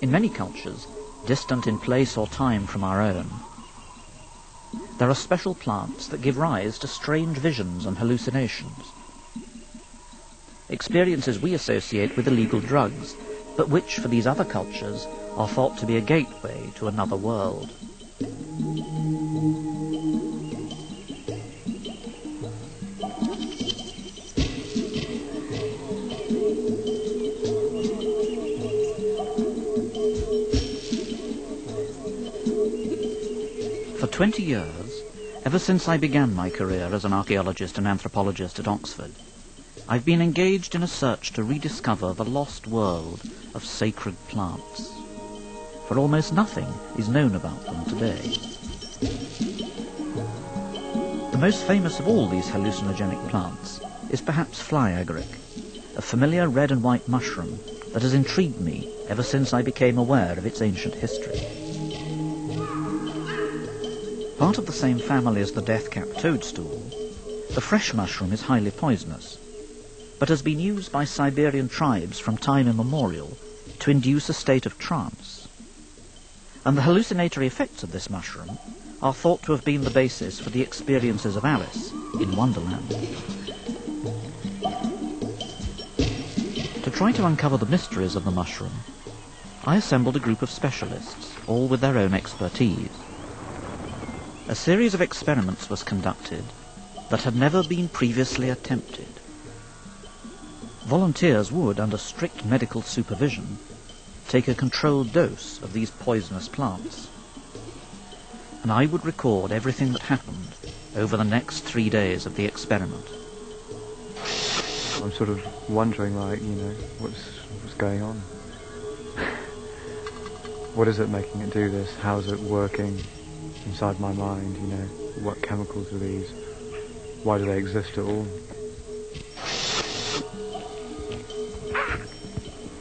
in many cultures, distant in place or time from our own, there are special plants that give rise to strange visions and hallucinations. Experiences we associate with illegal drugs, but which for these other cultures are thought to be a gateway to another world. 20 years, ever since I began my career as an archaeologist and anthropologist at Oxford, I've been engaged in a search to rediscover the lost world of sacred plants. For almost nothing is known about them today. The most famous of all these hallucinogenic plants is perhaps fly agaric, a familiar red and white mushroom that has intrigued me ever since I became aware of its ancient history. Part of the same family as the deathcap toadstool, the fresh mushroom is highly poisonous, but has been used by Siberian tribes from time immemorial to induce a state of trance. And the hallucinatory effects of this mushroom are thought to have been the basis for the experiences of Alice in Wonderland. To try to uncover the mysteries of the mushroom, I assembled a group of specialists, all with their own expertise. A series of experiments was conducted that had never been previously attempted. Volunteers would, under strict medical supervision, take a controlled dose of these poisonous plants. And I would record everything that happened over the next three days of the experiment. I'm sort of wondering, like, you know, what's what's going on? what is it making it do this? How is it working inside my mind? You know, what chemicals are these? Why do they exist at all?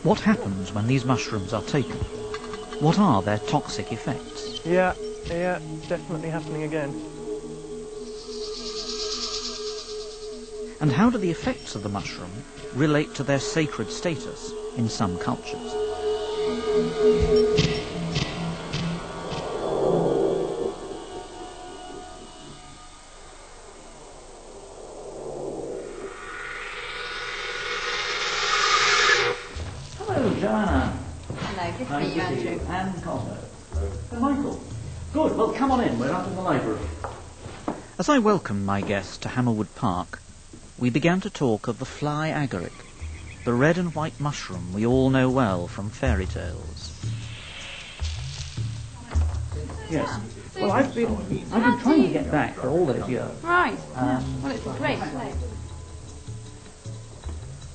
What happens when these mushrooms are taken? What are their toxic effects? Yeah, yeah, definitely happening again. And how do the effects of the mushroom relate to their sacred status in some cultures? Well, come on in. We're up in the library. As I welcomed my guest to Hammerwood Park, we began to talk of the fly agaric, the red and white mushroom we all know well from fairy tales. Yes. Well, I've been I've been trying to get back for all those years. Right. Um, Well, it's a great. isn't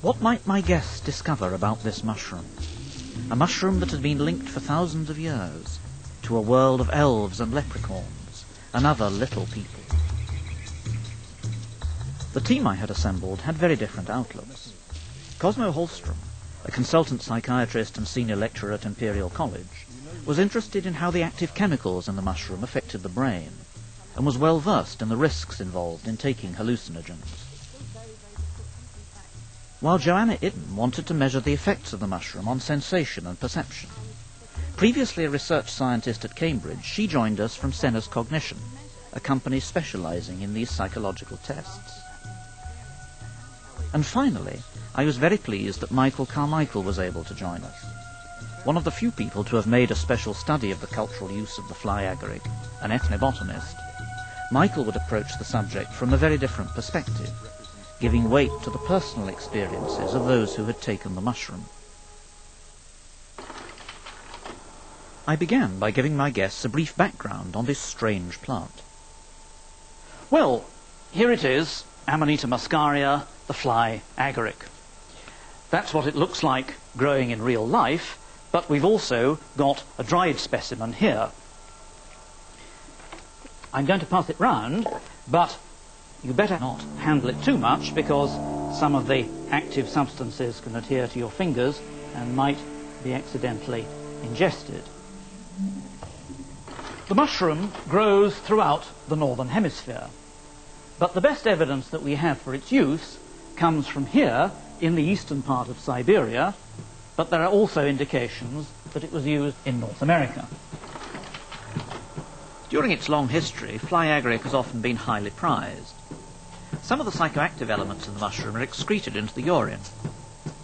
What might my guests discover about this mushroom? A mushroom that has been linked for thousands of years to a world of elves and leprechauns and other little people. The team I had assembled had very different outlooks. Cosmo Hallstrom, a consultant psychiatrist and senior lecturer at Imperial College, was interested in how the active chemicals in the mushroom affected the brain and was well versed in the risks involved in taking hallucinogens while Joanna Iddon wanted to measure the effects of the mushroom on sensation and perception. Previously a research scientist at Cambridge, she joined us from CeNeS Cognition, a company specializing in these psychological tests. And finally, I was very pleased that Michael Carmichael was able to join us. One of the few people to have made a special study of the cultural use of the fly agaric, an ethnobotanist, Michael would approach the subject from a very different perspective giving weight to the personal experiences of those who had taken the mushroom. I began by giving my guests a brief background on this strange plant. Well, here it is, Amanita muscaria, the fly agaric. That's what it looks like growing in real life, but we've also got a dried specimen here. I'm going to pass it round, but you better not handle it too much because some of the active substances can adhere to your fingers and might be accidentally ingested. The mushroom grows throughout the northern hemisphere, but the best evidence that we have for its use comes from here in the eastern part of Siberia, but there are also indications that it was used in North America. During its long history, fly agaric has often been highly prized. Some of the psychoactive elements in the mushroom are excreted into the urine.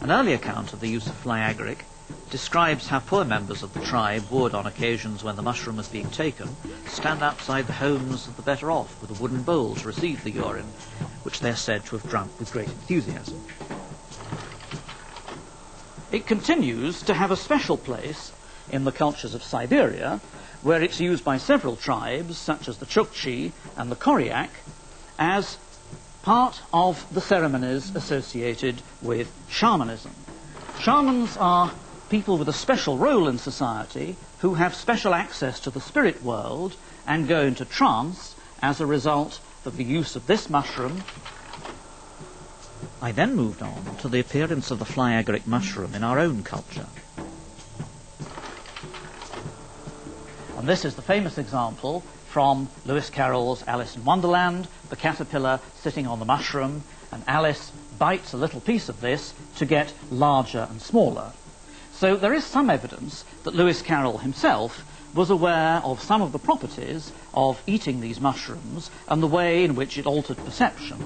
An early account of the use of fly agaric describes how poor members of the tribe would, on occasions when the mushroom was being taken, stand outside the homes of the better off with a wooden bowl to receive the urine, which they are said to have drunk with great enthusiasm. It continues to have a special place in the cultures of Siberia, where it's used by several tribes, such as the Chukchi and the Koryak, as part of the ceremonies associated with shamanism. Shamans are people with a special role in society who have special access to the spirit world and go into trance as a result of the use of this mushroom. I then moved on to the appearance of the fly agaric mushroom in our own culture. And this is the famous example from Lewis Carroll's Alice in Wonderland, the caterpillar sitting on the mushroom, and Alice bites a little piece of this to get larger and smaller. So there is some evidence that Lewis Carroll himself was aware of some of the properties of eating these mushrooms and the way in which it altered perception.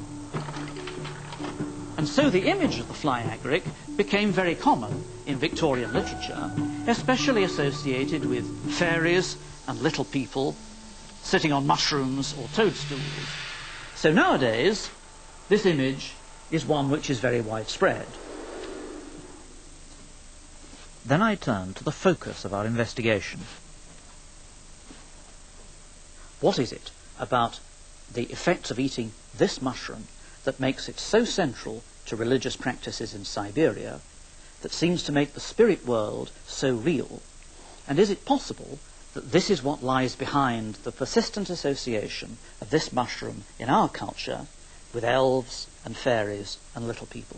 And so the image of the fly agaric became very common in Victorian literature, especially associated with fairies and little people sitting on mushrooms or toadstools. So nowadays, this image is one which is very widespread. Then I turn to the focus of our investigation. What is it about the effects of eating this mushroom that makes it so central to religious practices in Siberia, that seems to make the spirit world so real? And is it possible that this is what lies behind the persistent association of this mushroom in our culture with elves and fairies and little people?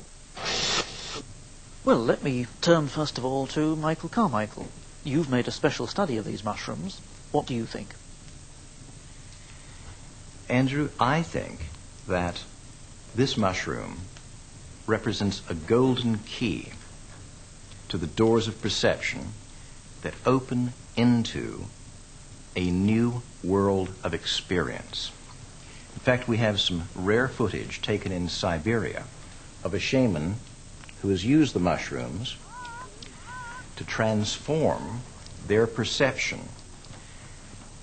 Well, let me turn first of all to Michael Carmichael. You've made a special study of these mushrooms. What do you think? Andrew, I think that this mushroom represents a golden key to the doors of perception that open into a new world of experience. In fact, we have some rare footage taken in Siberia of a shaman who has used the mushrooms to transform their perception,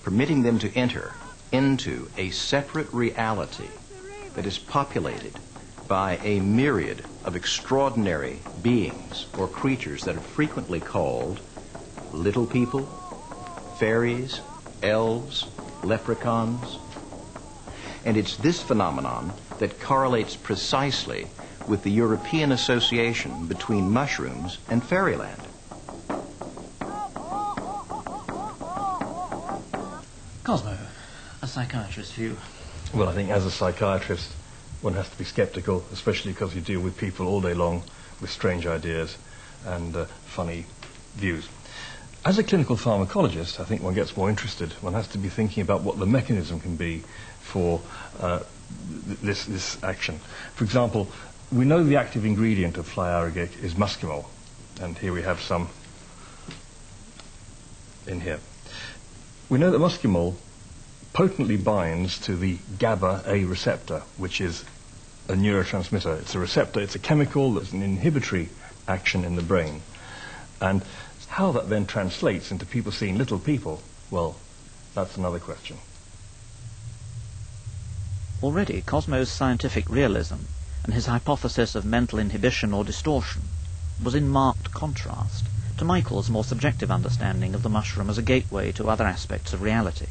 permitting them to enter into a separate reality that is populated by a myriad of extraordinary beings or creatures that are frequently called little people, fairies, elves, leprechauns. And it's this phenomenon that correlates precisely with the European association between mushrooms and fairyland. Cosmo, a psychiatrist's view. Well, I think as a psychiatrist, one has to be skeptical, especially because you deal with people all day long with strange ideas and uh, funny views. As a clinical pharmacologist, I think one gets more interested. One has to be thinking about what the mechanism can be for uh, this, this action. For example, we know the active ingredient of fly agaric is muscimol, and here we have some in here. We know that muscimol potently binds to the GABA A receptor, which is a neurotransmitter. It's a receptor, it's a chemical that's an inhibitory action in the brain. And how that then translates into people seeing little people, well, that's another question. Already, Cosmo's scientific realism and his hypothesis of mental inhibition or distortion was in marked contrast to Michael's more subjective understanding of the mushroom as a gateway to other aspects of reality.